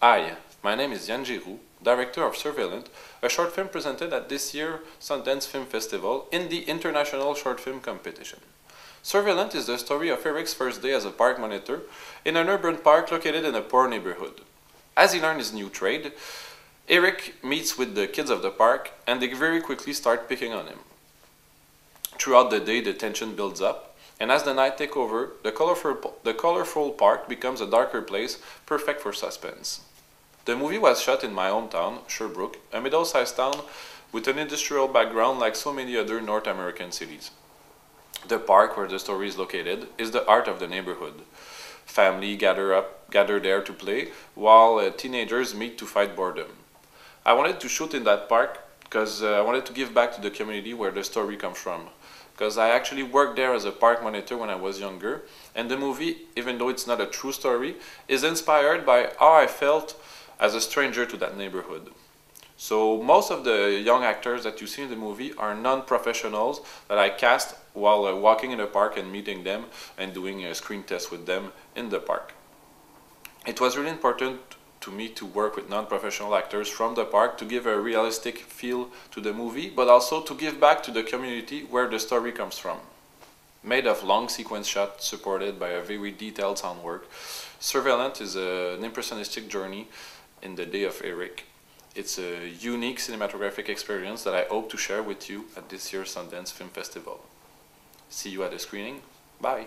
Hi, my name is Yan Giroux, director of Surveillant, a short film presented at this year's Sundance Film Festival in the International Short Film Competition. Surveillant is the story of Eric's first day as a park monitor in an urban park located in a poor neighborhood. As he learns his new trade, Eric meets with the kids of the park and they very quickly start picking on him. Throughout the day, the tension builds up, and as the night takes over, the colorful, the colorful park becomes a darker place, perfect for suspense. The movie was shot in my hometown, Sherbrooke, a middle sized town with an industrial background like so many other North American cities. The park where the story is located is the heart of the neighborhood. Family gather up, gather there to play, while uh, teenagers meet to fight boredom. I wanted to shoot in that park because uh, I wanted to give back to the community where the story comes from. Because I actually worked there as a park monitor when I was younger, and the movie, even though it's not a true story, is inspired by how I felt as a stranger to that neighborhood. So most of the young actors that you see in the movie are non-professionals that I cast while uh, walking in the park and meeting them and doing a screen test with them in the park. It was really important to me to work with non-professional actors from the park to give a realistic feel to the movie, but also to give back to the community where the story comes from. Made of long sequence shots supported by a very detailed sound work, Surveillant is a, an impressionistic journey in the day of Eric. It's a unique cinematographic experience that I hope to share with you at this year's Sundance Film Festival. See you at the screening. Bye.